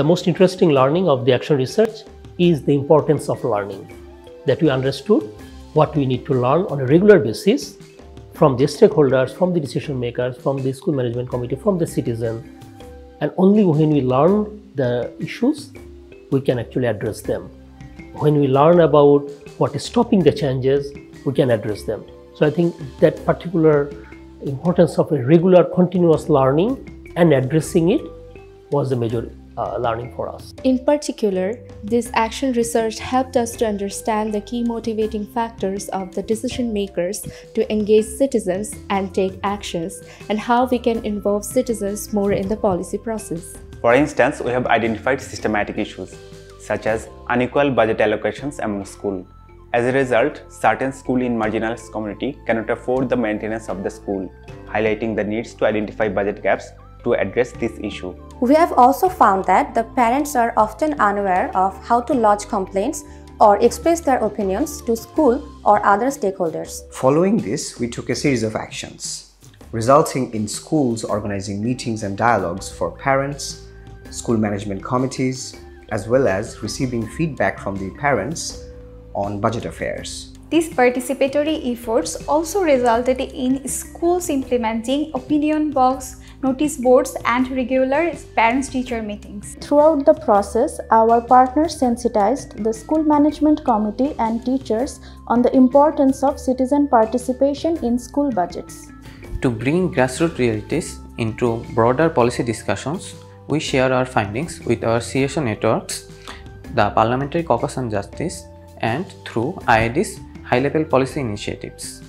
The most interesting learning of the action research is the importance of learning. That we understood what we need to learn on a regular basis from the stakeholders, from the decision makers, from the school management committee, from the citizen. And only when we learn the issues, we can actually address them. When we learn about what is stopping the changes, we can address them. So I think that particular importance of a regular continuous learning and addressing it was the major uh, learning for us. In particular, this action research helped us to understand the key motivating factors of the decision makers to engage citizens and take actions, and how we can involve citizens more in the policy process. For instance, we have identified systematic issues such as unequal budget allocations among schools. As a result, certain schools in marginalized community cannot afford the maintenance of the school, highlighting the needs to identify budget gaps to address this issue. We have also found that the parents are often unaware of how to lodge complaints or express their opinions to school or other stakeholders. Following this, we took a series of actions, resulting in schools organizing meetings and dialogues for parents, school management committees, as well as receiving feedback from the parents on budget affairs. These participatory efforts also resulted in schools implementing opinion box notice boards, and regular parents-teacher meetings. Throughout the process, our partners sensitized the school management committee and teachers on the importance of citizen participation in school budgets. To bring grassroots realities into broader policy discussions, we share our findings with our CSO networks, the Parliamentary Caucus on Justice, and through IID's high-level policy initiatives.